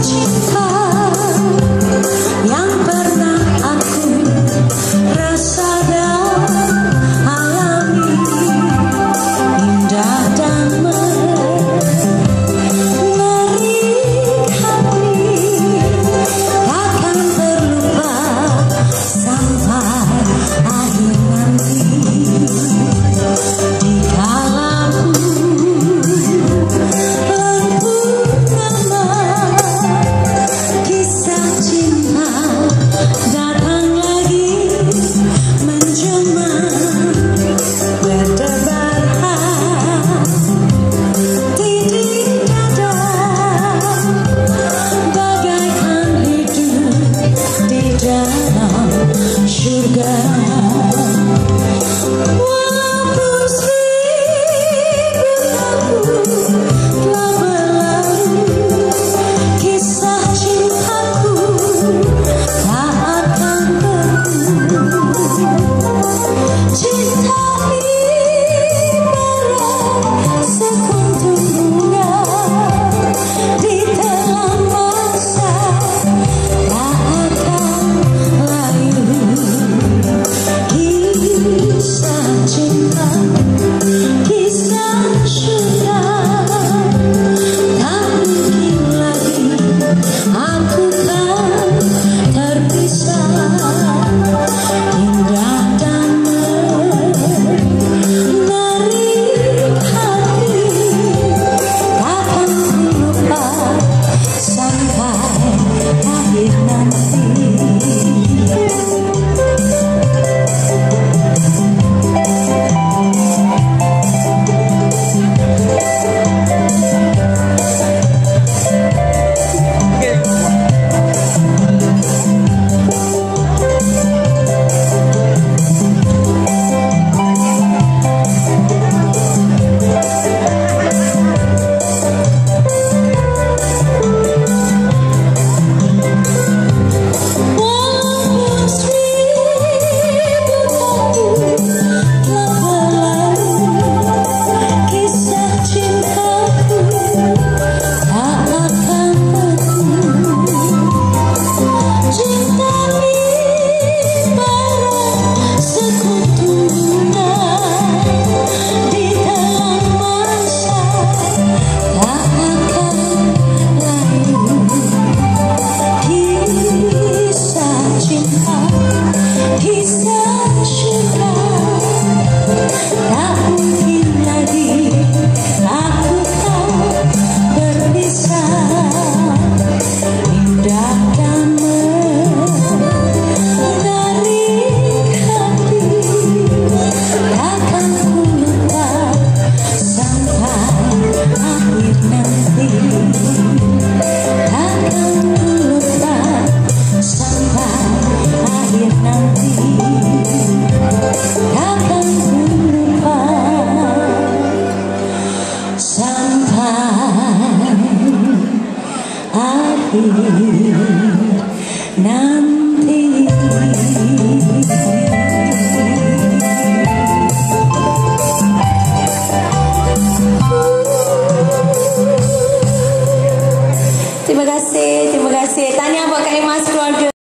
Oh. Yeah. Terima kasih, terima kasih. Tanya apa buat Mas keluarga.